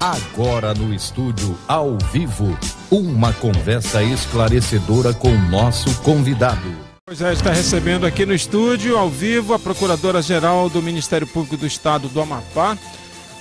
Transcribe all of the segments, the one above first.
Agora no estúdio, ao vivo, uma conversa esclarecedora com nosso convidado. Pois é, está recebendo aqui no estúdio, ao vivo, a Procuradora-Geral do Ministério Público do Estado do Amapá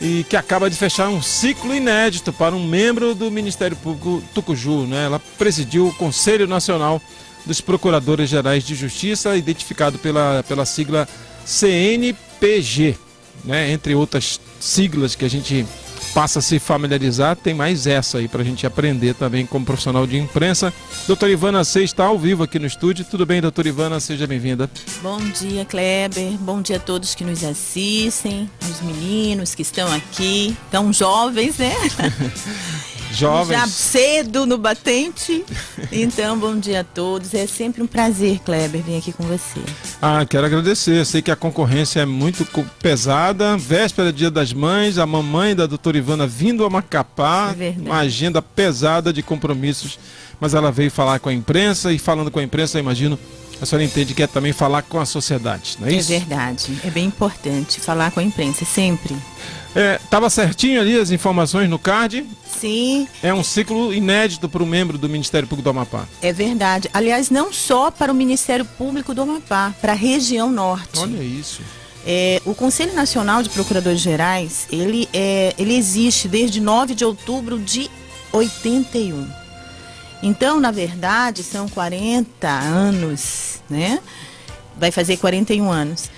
e que acaba de fechar um ciclo inédito para um membro do Ministério Público Tucuju. Né? Ela presidiu o Conselho Nacional dos Procuradores Gerais de Justiça, identificado pela, pela sigla CNPG, né? entre outras siglas que a gente passa a se familiarizar, tem mais essa aí para a gente aprender também como profissional de imprensa. Doutora Ivana C está ao vivo aqui no estúdio. Tudo bem, doutora Ivana? Seja bem-vinda. Bom dia, Kleber. Bom dia a todos que nos assistem, os meninos que estão aqui, tão jovens, né? Jovens. Já cedo no batente. Então, bom dia a todos. É sempre um prazer, Kleber, vir aqui com você. Ah, quero agradecer. Eu sei que a concorrência é muito pesada. Véspera, dia das mães, a mamãe da doutora Ivana vindo a Macapá. É uma agenda pesada de compromissos. Mas ela veio falar com a imprensa e falando com a imprensa, imagino, a senhora entende que é também falar com a sociedade, não é, é isso? É verdade. É bem importante falar com a imprensa, sempre. É, tava certinho ali as informações no card? Sim. É um ciclo inédito para o membro do Ministério Público do Amapá. É verdade. Aliás, não só para o Ministério Público do Amapá, para a região norte. Olha isso. É, o Conselho Nacional de Procuradores Gerais, ele, é, ele existe desde 9 de outubro de 81. Então, na verdade, são 40 anos, né? Vai fazer 41 anos.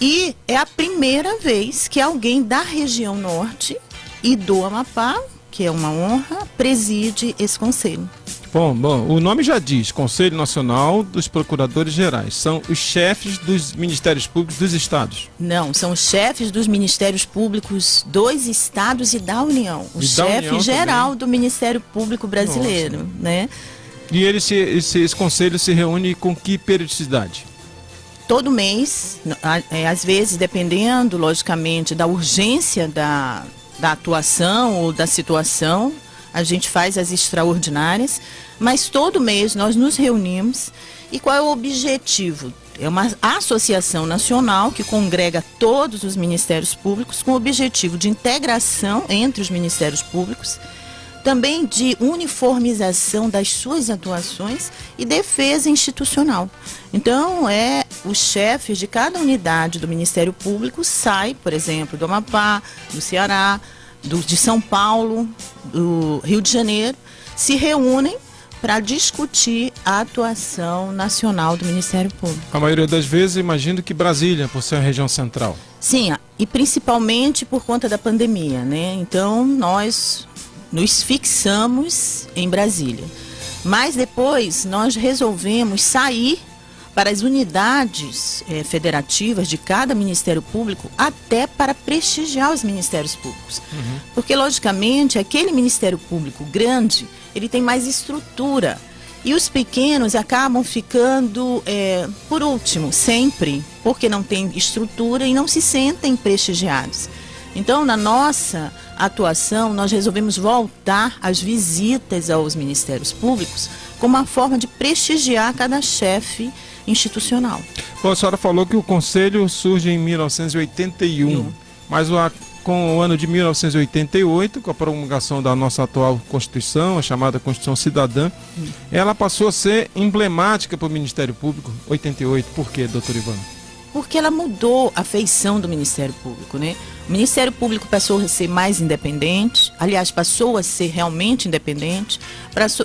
E é a primeira vez que alguém da região norte e do Amapá, que é uma honra, preside esse conselho. Bom, bom, o nome já diz, Conselho Nacional dos Procuradores Gerais. São os chefes dos Ministérios Públicos dos estados. Não, são os chefes dos Ministérios Públicos dos estados e da União. O e chefe União geral também. do Ministério Público Brasileiro, Nossa. né? E ele se, esse, esse conselho se reúne com que periodicidade? Todo mês, é, às vezes dependendo, logicamente, da urgência da, da atuação ou da situação, a gente faz as extraordinárias, mas todo mês nós nos reunimos e qual é o objetivo? É uma associação nacional que congrega todos os ministérios públicos com o objetivo de integração entre os ministérios públicos também de uniformização das suas atuações e defesa institucional. Então, é os chefes de cada unidade do Ministério Público sai, por exemplo, do Amapá, do Ceará, do, de São Paulo, do Rio de Janeiro, se reúnem para discutir a atuação nacional do Ministério Público. A maioria das vezes, imagino que Brasília, por ser a região central. Sim, e principalmente por conta da pandemia, né? Então, nós nos fixamos em Brasília. Mas depois nós resolvemos sair para as unidades eh, federativas de cada Ministério Público, até para prestigiar os Ministérios Públicos. Uhum. Porque, logicamente, aquele Ministério Público grande, ele tem mais estrutura. E os pequenos acabam ficando eh, por último, sempre, porque não tem estrutura e não se sentem prestigiados. Então, na nossa atuação, nós resolvemos voltar às visitas aos ministérios públicos como uma forma de prestigiar cada chefe institucional. Bom, a senhora falou que o conselho surge em 1981, mas o, com o ano de 1988, com a promulgação da nossa atual Constituição, a chamada Constituição Cidadã, ela passou a ser emblemática para o Ministério Público. 88, por quê, doutor Ivano? Porque ela mudou a feição do Ministério Público, né? O Ministério Público passou a ser mais independente, aliás, passou a ser realmente independente,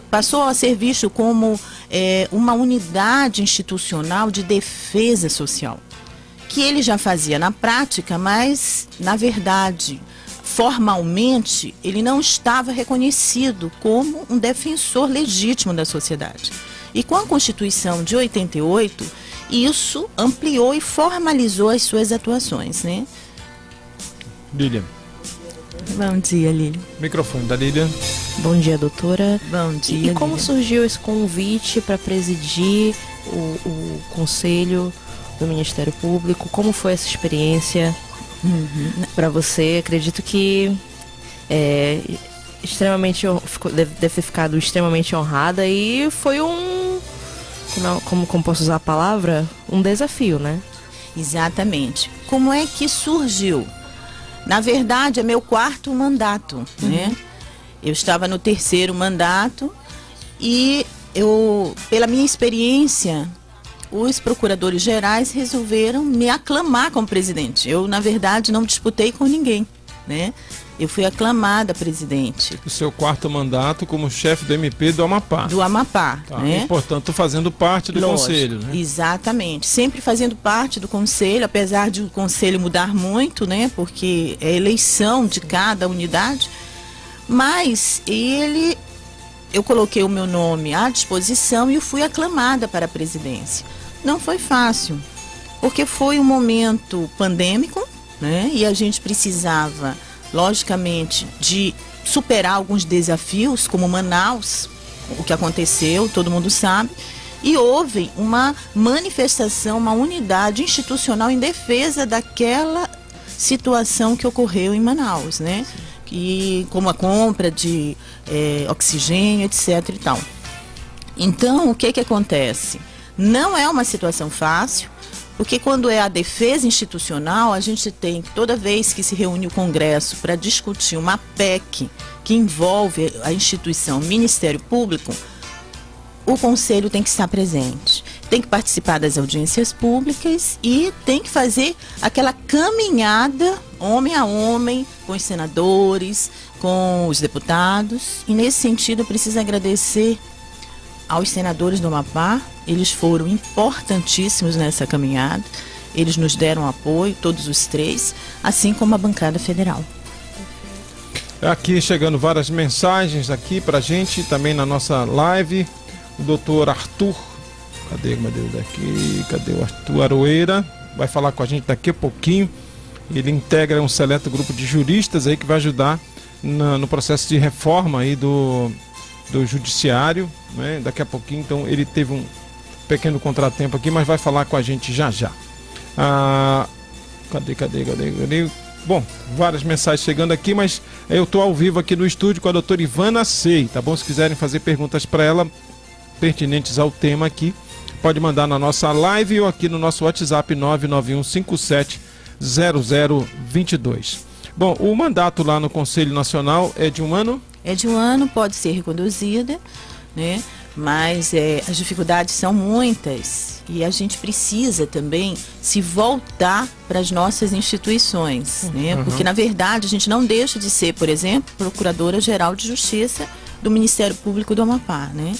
passou a ser visto como é, uma unidade institucional de defesa social, que ele já fazia na prática, mas, na verdade, formalmente, ele não estava reconhecido como um defensor legítimo da sociedade. E com a Constituição de 88, isso ampliou e formalizou as suas atuações, né? Lilian. Bom dia, Lilian. Microfone da Lilian. Bom dia, doutora. Bom dia. E, e como surgiu esse convite para presidir o, o, conselho do Ministério Público? Como foi essa experiência uhum. para você? Acredito que é, extremamente deve ter ficado extremamente honrada e foi um como, como, como posso usar a palavra, um desafio, né? Exatamente. Como é que surgiu? Na verdade, é meu quarto mandato, Uhum. né? Eu estava no terceiro mandato e eu, pela minha experiência, os procuradores gerais resolveram me aclamar como presidente. Eu, na verdade, não disputei com ninguém, né? Eu fui aclamada presidente O seu quarto mandato como chefe do MP do Amapá. do Amapá, Tá? né? E, portanto, fazendo parte do Lógico, conselho, né? Exatamente. Sempre fazendo parte do conselho, apesar de o conselho mudar muito, né? Porque é eleição de cada unidade. Mas ele, eu coloquei o meu nome à disposição e fui aclamada para a presidência. Não foi fácil, porque foi um momento pandêmico, né? E a gente precisava, logicamente, de superar alguns desafios, como Manaus, o que aconteceu, todo mundo sabe. E houve uma manifestação, uma unidade institucional em defesa daquela situação que ocorreu em Manaus, né? E como a compra de eh, oxigênio, etc. e tal. Então, o que que acontece? Não é uma situação fácil, porque quando é a defesa institucional, a gente tem que, toda vez que se reúne o Congresso para discutir uma PEC que envolve a instituição Ministério Público, o Conselho tem que estar presente, tem que participar das audiências públicas e tem que fazer aquela caminhada homem a homem com os senadores, com os deputados. E nesse sentido, eu preciso agradecer aos senadores do Amapá, eles foram importantíssimos nessa caminhada. Eles nos deram apoio, todos os três, assim como a bancada federal. Aqui chegando várias mensagens aqui pra gente, também na nossa live. O doutor Arthur, cadê meu daqui? Cadê o Arthur Aroeira? Vai falar com a gente daqui a pouquinho. Ele integra um seleto grupo de juristas aí que vai ajudar na- no processo de reforma aí do, do judiciário, né? Daqui a pouquinho, então ele teve um pequeno contratempo aqui, mas vai falar com a gente já já. Ah, cadê, cadê, cadê, cadê? Bom, várias mensagens chegando aqui, mas eu estou ao vivo aqui no estúdio com a doutora Ivana Sei, tá bom? Se quiserem fazer perguntas para ela pertinentes ao tema aqui, pode mandar na nossa live ou aqui no nosso WhatsApp 991570022. Bom, o mandato lá no Conselho Nacional é de um ano? É de um ano, pode ser reconduzida, né? Mas é, as dificuldades são muitas e a gente precisa também se voltar para as nossas instituições, né? Porque na verdade a gente não deixa de ser, por exemplo, procuradora-geral de Justiça do Ministério Público do Amapá, né?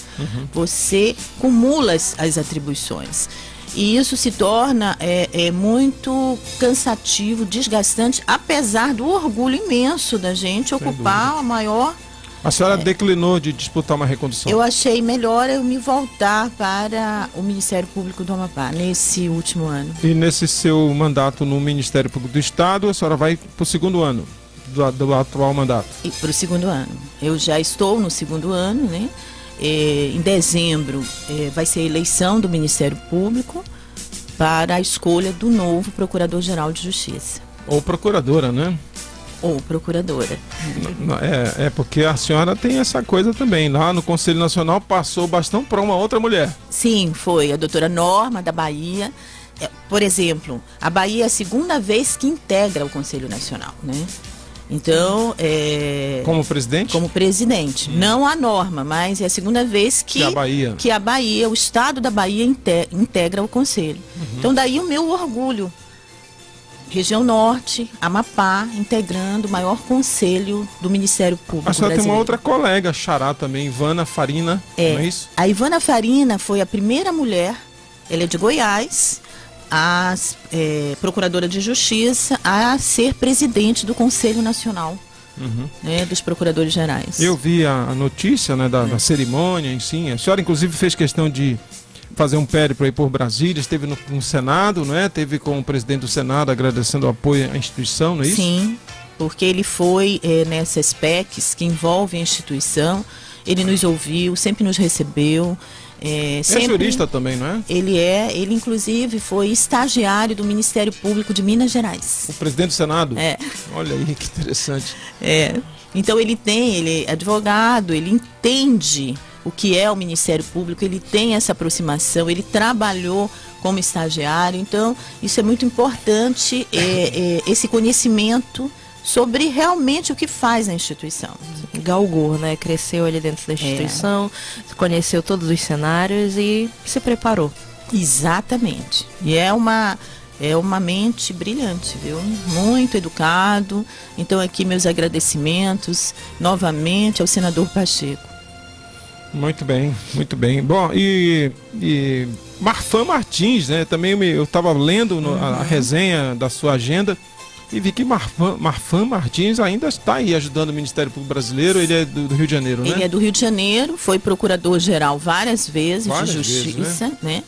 Você cumula as, as atribuições. E isso se torna é, é, muito cansativo, desgastante, apesar do orgulho imenso da gente ocupar a maior A senhora declinou de disputar uma recondução. eu achei melhor eu me voltar para o Ministério Público do Amapá nesse último ano. E nesse seu mandato no Ministério Público do Estado, a senhora vai para o segundo ano do, do atual mandato. Para o segundo ano. Eu já estou no segundo ano, né? Eh, em dezembro eh, vai ser a eleição do Ministério Público para a escolha do novo Procurador-Geral de Justiça. Ou procuradora, né? Ou procuradora. É, é porque a senhora tem essa coisa também. Lá no Conselho Nacional passou bastão para uma outra mulher. Sim, foi a doutora Norma da Bahia. É, Por exemplo, a Bahia é a segunda vez que integra o Conselho Nacional, né? Então, é, Como presidente? como presidente. Não a norma, mas é a segunda vez que, Que a Bahia. que a Bahia, o estado da Bahia inte- integra o conselho. Uhum. Então daí o meu orgulho. Região Norte, Amapá, integrando o maior conselho do Ministério Público A senhora tem uma outra colega, xará também, Ivana Farina, É. não é isso? A Ivana Farina foi a primeira mulher, ela é de Goiás, a é, procuradora de justiça, a ser presidente do Conselho Nacional né, dos Procuradores Gerais. Uhum. Eu vi a, a notícia né, da, da cerimônia, enfim. A senhora, inclusive, fez questão de fazer um périplo aí por Brasília, esteve no, no Senado, não é? Teve com o presidente do Senado agradecendo o apoio à instituição, não é isso? Sim, porque ele foi é, nessas PECs que envolvem a instituição, ele nos ouviu, sempre nos recebeu. É, É sempre- jurista também, não é? Ele é, ele inclusive foi estagiário do Ministério Público de Minas Gerais. O presidente do Senado? É. Olha aí que interessante. É. Então ele tem, ele é advogado, ele entende o que é o Ministério Público, ele tem essa aproximação, ele trabalhou como estagiário, então isso é muito importante, é, é, esse conhecimento sobre realmente o que faz a instituição. Galgou, né? Cresceu ali dentro da instituição, é. conheceu todos os cenários e se preparou. Exatamente. E é uma é uma mente brilhante, viu? Muito educado. Então aqui meus agradecimentos novamente ao senador Pacheco. Muito bem, muito bem. Bom, e, e Marfan Martins, né? Também eu estava lendo no, a, a, uhum. resenha da sua agenda e vi que Marfan, Marfan Martins ainda está aí ajudando o Ministério Público Brasileiro. Ele é do, do Rio de Janeiro, né? Ele é do Rio de Janeiro, foi procurador-geral várias vezes várias de justiça, vezes, né? né?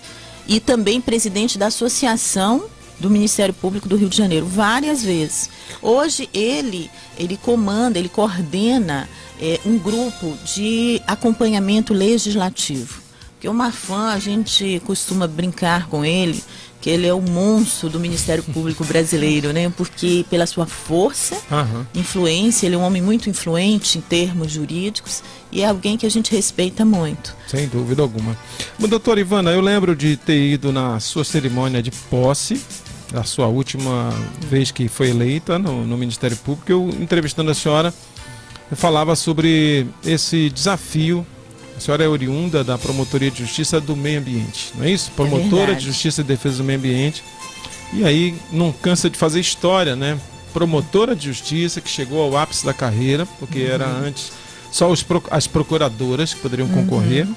E também presidente da Associação do Ministério Público do Rio de Janeiro, várias vezes. Hoje ele, ele comanda, ele coordena é, um grupo de acompanhamento legislativo. Porque o Marfan, a gente costuma brincar com ele, que ele é o monstro do Ministério Público brasileiro, né? Porque pela sua força, uhum. influência, ele é um homem muito influente em termos jurídicos e é alguém que a gente respeita muito. Sem dúvida alguma. Bom, doutora Ivana, eu lembro de ter ido na sua cerimônia de posse, a sua última vez que foi eleita no, no Ministério Público, eu entrevistando a senhora, eu falava sobre esse desafio. A senhora é oriunda da Promotoria de Justiça do Meio Ambiente, não é isso? É Promotora é de Justiça e Defesa do Meio Ambiente. E aí não cansa de fazer história, né? Promotora de Justiça que chegou ao ápice da carreira, porque uhum. era antes só os, as procuradoras que poderiam concorrer.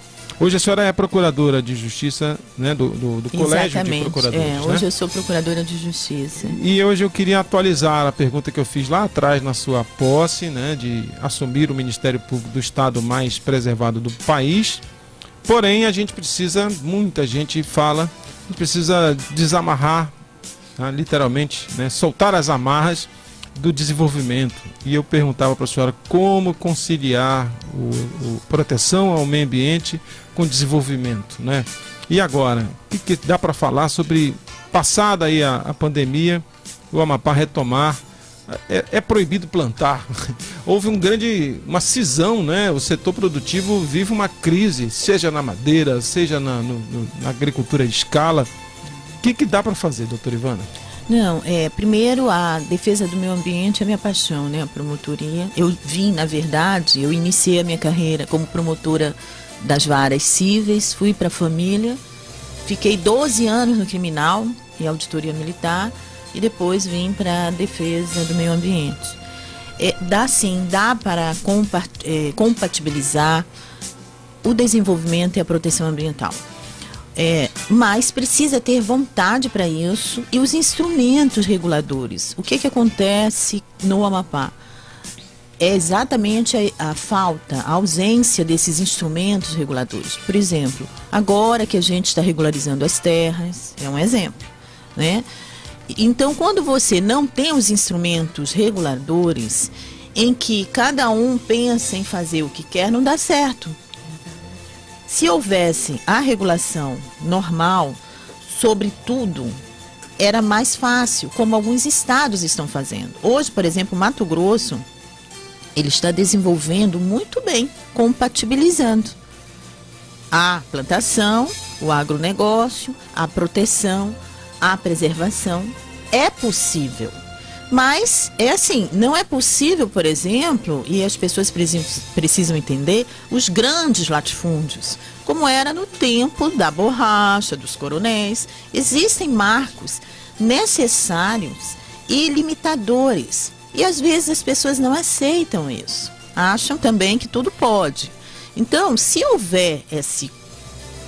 Hoje a senhora é procuradora de justiça né, do, do, do Colégio de Procuradores. É, hoje né? eu sou procuradora de justiça. E hoje eu queria atualizar a pergunta que eu fiz lá atrás na sua posse, né, de assumir o Ministério Público do Estado mais preservado do país. Porém, a gente precisa, muita gente fala, a gente precisa desamarrar, tá, literalmente, né, soltar as amarras do desenvolvimento. E eu perguntava para a senhora como conciliar o, o, proteção ao meio ambiente com desenvolvimento, né? E agora, o que, que dá para falar sobre passada aí a, a, pandemia, o Amapá retomar? É, é, proibido plantar. Houve um grande, uma cisão, né? O setor produtivo vive uma crise, seja na madeira, seja na, no, no, na agricultura de escala. O que, que dá para fazer, doutora Ivana? Não, é, primeiro a defesa do meio ambiente é minha paixão, né? A promotoria. Eu vim, na verdade, eu iniciei a minha carreira como promotora das varas cíveis, fui para a família, fiquei 12 anos no criminal e auditoria militar e depois vim para a defesa do meio ambiente. É, dá sim, dá para é, compatibilizar o desenvolvimento e a proteção ambiental. É, mas precisa ter vontade para isso e os instrumentos reguladores. O que, que acontece no Amapá? É exatamente a, a, falta, a ausência desses instrumentos reguladores. Por exemplo, agora que a gente está regularizando as terras, é um exemplo. Né? Então, quando você não tem os instrumentos reguladores, em que cada um pensa em fazer o que quer, não dá certo. Se houvesse a regulação normal sobre tudo, era mais fácil, como alguns estados estão fazendo. Hoje, por exemplo, Mato Grosso, ele está desenvolvendo muito bem, compatibilizando a plantação, o agronegócio, a proteção, a preservação. É possível. Mas é assim, não é possível, por exemplo, e as pessoas precisam entender, os grandes latifúndios, como era no tempo da borracha, dos coronéis. Existem marcos necessários e limitadores. E às vezes as pessoas não aceitam isso. Acham também que tudo pode. Então, se houver esse,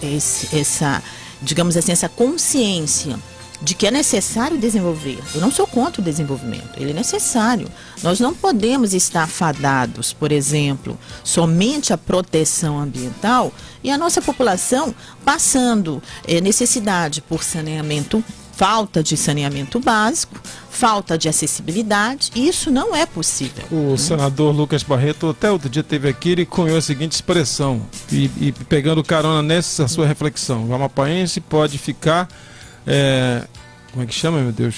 esse essa, digamos assim, essa consciência de que é necessário desenvolver. Eu não sou contra o desenvolvimento, ele é necessário. Nós não podemos estar fadados, por exemplo, somente à proteção ambiental e a nossa população passando é, necessidade por saneamento, falta de saneamento básico, falta de acessibilidade, isso não é possível. O senador Lucas Barreto até outro dia teve aqui e cunhou a seguinte expressão, e, e pegando carona nessa sua reflexão, o amapaense pode ficar é, como é que chama, meu Deus?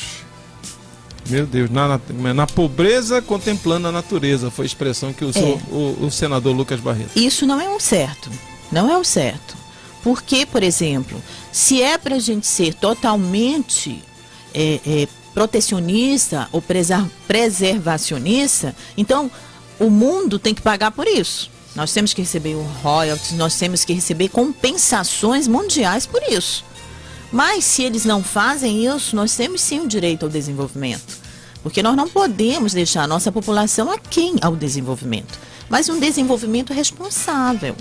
Meu Deus, na, na, na, pobreza contemplando a natureza, foi a expressão que usou é. o, o, senador Lucas Barreto. Isso não é o um certo. Não é o certo. Porque, por exemplo, se é para a gente ser totalmente é, é, protecionista ou preservacionista, então o mundo tem que pagar por isso. Nós temos que receber o royalties, nós temos que receber compensações mundiais por isso. Mas se eles não fazem isso, nós temos sim o direito ao desenvolvimento. Porque nós não podemos deixar a nossa população aquém ao desenvolvimento. Mas um desenvolvimento responsável,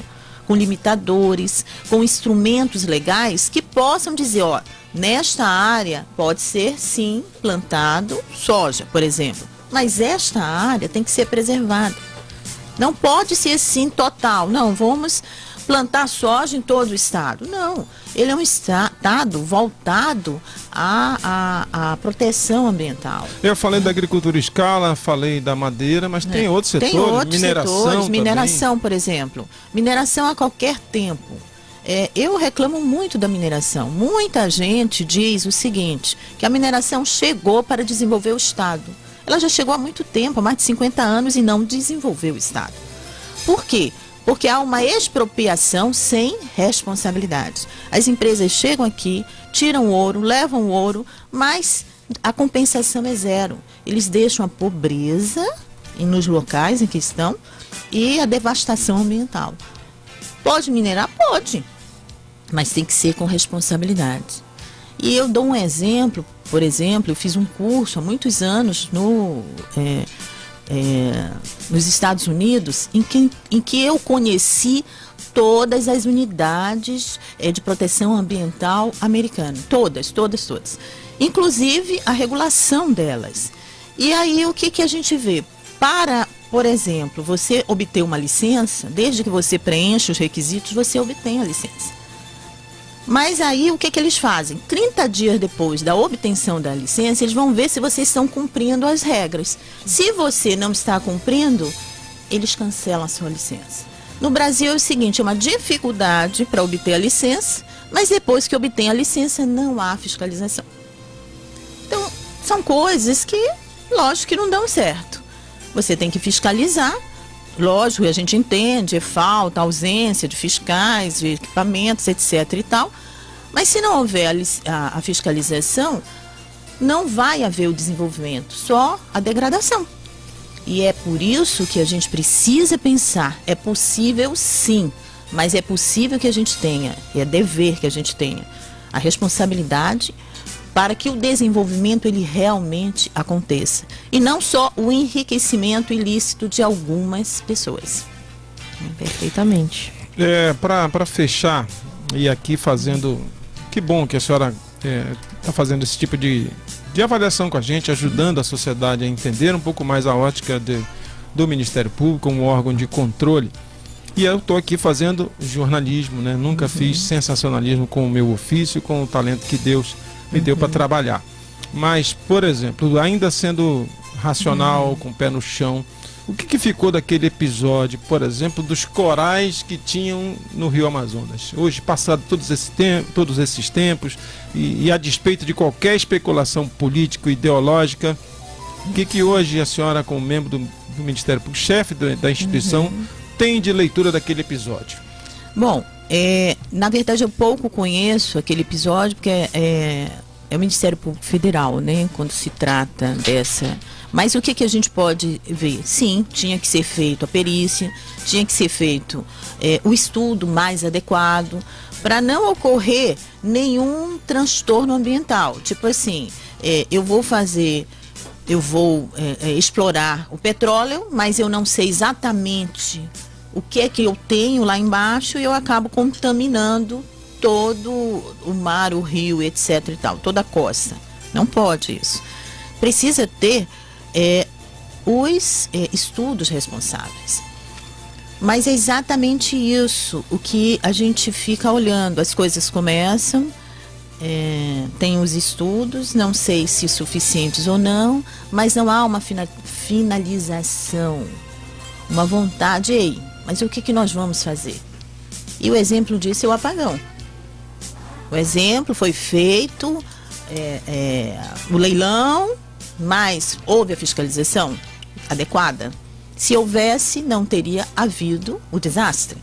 com limitadores, com instrumentos legais que possam dizer, ó, nesta área pode ser sim plantado soja, por exemplo. Mas esta área tem que ser preservada. Não pode ser assim total. Não, vamos plantar soja em todo o estado. Não, ele é um estado voltado à, à, à proteção ambiental. Eu falei da agricultura escala, falei da madeira, mas é. tem outros setores, tem outros mineração setores, mineração, por exemplo. Mineração a qualquer tempo. É, eu reclamo muito da mineração. Muita gente diz o seguinte, que a mineração chegou para desenvolver o Estado. Ela já chegou há muito tempo, há mais de 50 anos, e não desenvolveu o Estado. Por quê? Porque há uma expropriação sem responsabilidade. As empresas chegam aqui, tiram ouro, levam ouro, mas a compensação é zero. Eles deixam a pobreza nos locais em que estão e a devastação ambiental. Pode minerar? Pode, mas tem que ser com responsabilidade. E eu dou um exemplo, por exemplo, eu fiz um curso há muitos anos no, é, é, nos Estados Unidos, em que, em que eu conheci todas as unidades é, de proteção ambiental americana. Todas, todas, todas. Inclusive a regulação delas. E aí o que, que a gente vê? Para, por exemplo, você obter uma licença, desde que você preencha os requisitos, você obtém a licença. Mas aí o que, que eles fazem? 30 dias depois da obtenção da licença, eles vão ver se vocês estão cumprindo as regras. Se você não está cumprindo, eles cancelam a sua licença. No Brasil é o seguinte, é uma dificuldade para obter a licença, mas depois que obtém a licença não há fiscalização. Então, são coisas que, lógico que não dão certo. Você tem que fiscalizar Lógico, a gente entende, falta, ausência de fiscais, de equipamentos, etc. e tal. Mas se não houver a, a fiscalização, não vai haver o desenvolvimento, só a degradação. E é por isso que a gente precisa pensar: é possível sim, mas é possível que a gente tenha, e é dever que a gente tenha, a responsabilidade para que o desenvolvimento ele realmente aconteça e não só o enriquecimento ilícito de algumas pessoas. Perfeitamente. É, para fechar e aqui fazendo, que bom que a senhora está é, tá fazendo esse tipo de, de avaliação com a gente, ajudando a sociedade a entender um pouco mais a ótica de, do Ministério Público como órgão de controle. E eu estou aqui fazendo jornalismo, né? Nunca uhum. fiz sensacionalismo com o meu ofício, com o talento que Deus me deu para trabalhar. Mas, por exemplo, ainda sendo racional, uhum. com o pé no chão, o que, que, ficou daquele episódio, por exemplo, dos corais que tinham no Rio Amazonas? Hoje, passado todos, esse todos esses tempos, e, e, a despeito de qualquer especulação político-ideológica, o que, que hoje a senhora, como membro do, do Ministério Público, chefe da, da instituição, uhum. tem de leitura daquele episódio? Bom, é, na verdade, eu pouco conheço aquele episódio, porque é, é, é, o Ministério Público Federal, né? Quando se trata dessa. Mas o que, que a gente pode ver? Sim, tinha que ser feito a perícia, tinha que ser feito é, o estudo mais adequado, para não ocorrer nenhum transtorno ambiental. Tipo assim, é, eu vou fazer eu vou é, explorar o petróleo, mas eu não sei exatamente o que é que eu tenho lá embaixo e eu acabo contaminando todo o mar, o rio, etc e tal, toda a costa. Não pode isso. Precisa ter é, os é, estudos responsáveis. Mas é exatamente isso o que a gente fica olhando. As coisas começam, é, tem os estudos, não sei se suficientes ou não, mas não há uma finalização, uma vontade. Ei, mas o que, que nós vamos fazer? E o exemplo disso é o apagão. O exemplo foi feito, é, é, o leilão, mas houve a fiscalização adequada? Se houvesse, não teria havido o desastre.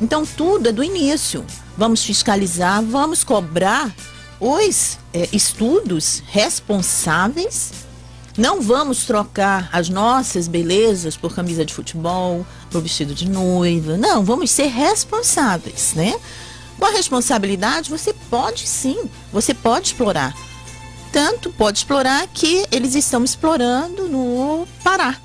Então, tudo é do início. Vamos fiscalizar, vamos cobrar os é, estudos responsáveis. Não vamos trocar as nossas belezas por camisa de futebol, por vestido de noiva. Não, vamos ser responsáveis, né? Com a responsabilidade, você pode sim, você pode explorar. Tanto pode explorar que eles estão explorando no Pará.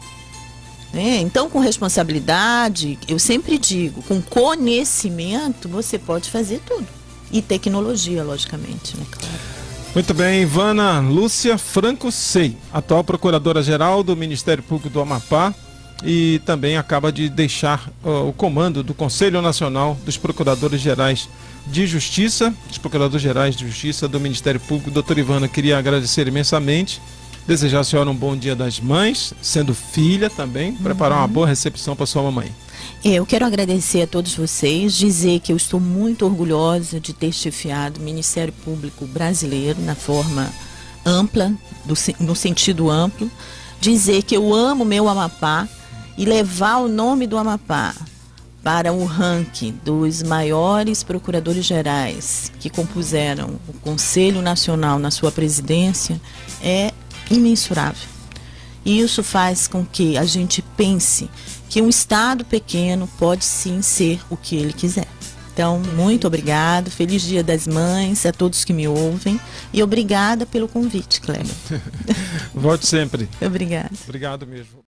Né? Então, com responsabilidade, eu sempre digo, com conhecimento, você pode fazer tudo. E tecnologia, logicamente, né? Claro. Muito bem, Ivana Lúcia Franco Sei, atual Procuradora-Geral do Ministério Público do Amapá e também acaba de deixar uh, o comando do Conselho Nacional dos Procuradores Gerais de Justiça, dos Procuradores Gerais de Justiça do Ministério Público. Doutora Ivana, queria agradecer imensamente, desejar a senhora um bom dia das mães, sendo filha também, preparar uma boa recepção para sua mamãe. Eu quero agradecer a todos vocês, dizer que eu estou muito orgulhosa de ter chefiado o Ministério Público brasileiro na forma ampla, do, no sentido amplo, dizer que eu amo meu Amapá e levar o nome do Amapá para o ranking dos maiores procuradores gerais que compuseram o Conselho Nacional na sua presidência é imensurável. E isso faz com que a gente pense que um Estado pequeno pode sim ser o que ele quiser. Então, muito obrigado, feliz Dia das Mães a todos que me ouvem e obrigada pelo convite, Kleber. Volte sempre. Obrigada. Obrigado mesmo.